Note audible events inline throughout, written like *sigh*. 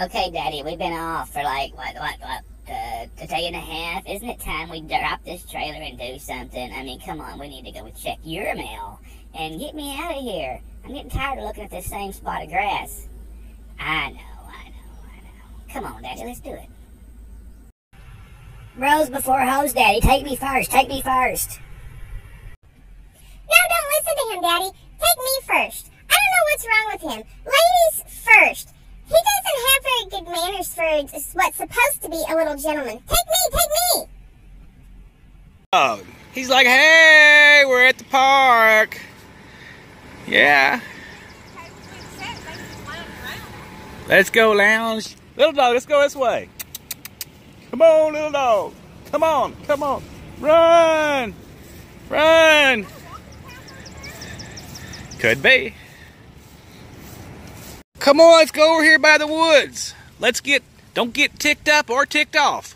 Okay, Daddy, we've been off for like, what, what, what, a day and a half. Isn't it time we drop this trailer and do something? I mean, come on, we need to go check your mail and get me out of here. I'm getting tired of looking at this same spot of grass. I know, I know, I know. Come on, Daddy, let's do it. Bros before hoes, Daddy. Take me first. Take me first. No, don't listen to him, Daddy. Take me first. I don't know what's wrong with him. Ladies first. For what's supposed to be a little gentleman. Take me, take me. Oh, he's like, hey, we're at the park. Yeah. Let's go, lounge. Little dog, let's go this way. Come on, little dog. Come on, come on. Run! Run! Could be. Come on, let's go over here by the woods. Let's get, don't get ticked up or ticked off.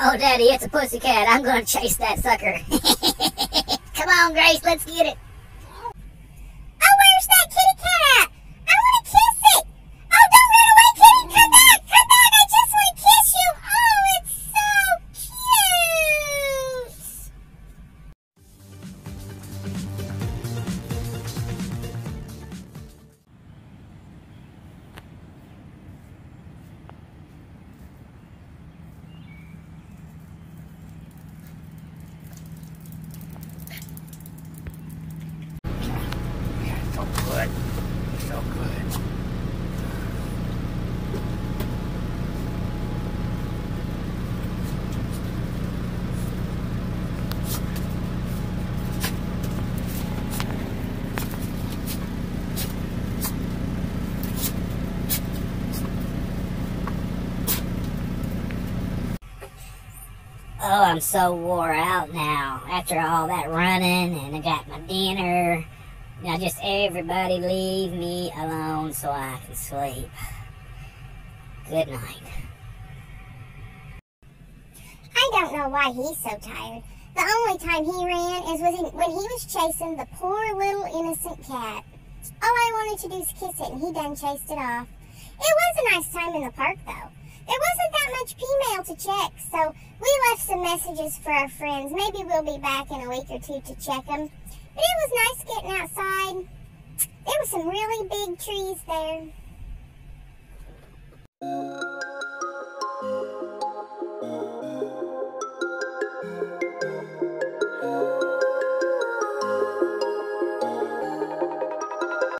Oh, Daddy, it's a pussycat. I'm gonna chase that sucker. *laughs* Come on, Grace, let's get it. Oh, Oh, I'm so wore out now after all that running and I got my dinner. Now just everybody leave me alone so I can sleep. Good night. I don't know why he's so tired. The only time he ran is when he was chasing the poor little innocent cat. All I wanted to do is kiss it and he done chased it off. It was a nice time in the park though. There wasn't that much P-mail to check, so we left some messages for our friends. Maybe we'll be back in a week or two to check them. But it was nice getting outside. There were some really big trees there.